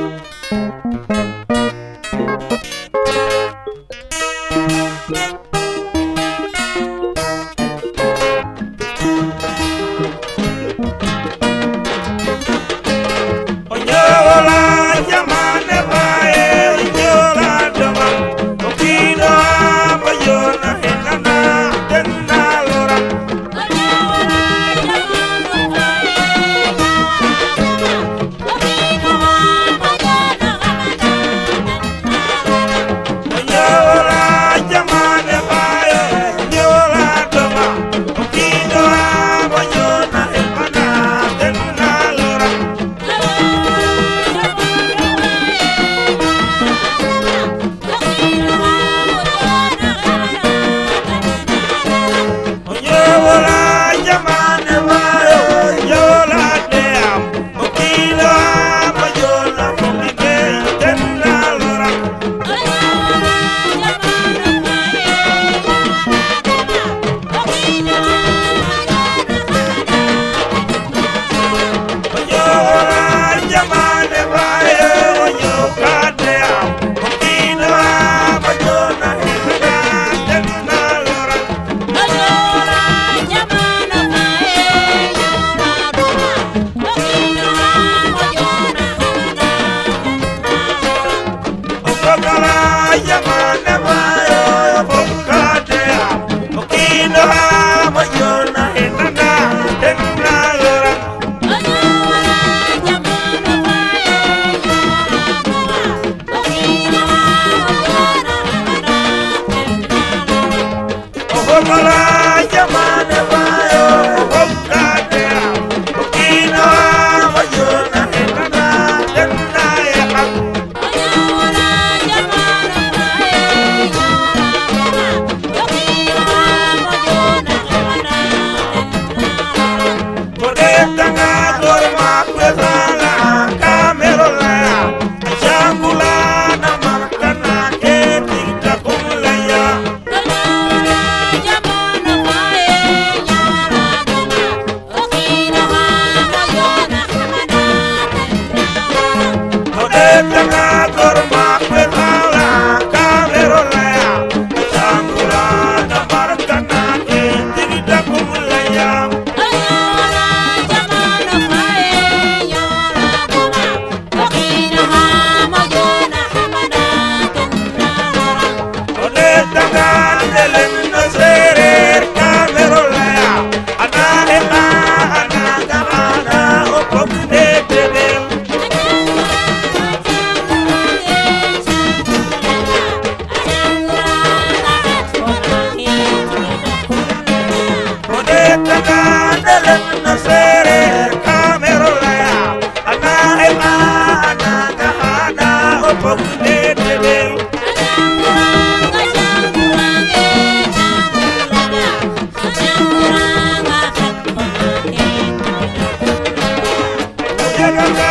Música como la Sere